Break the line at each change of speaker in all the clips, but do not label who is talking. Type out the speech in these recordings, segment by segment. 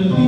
and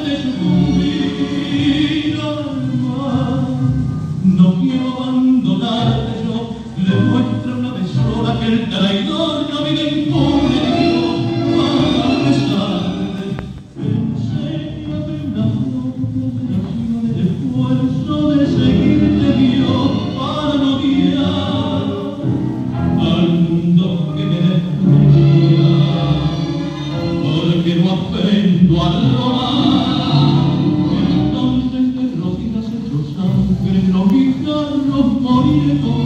aprendo a robar. Entonces de rosita se echó sangre, los guitarros moriremos.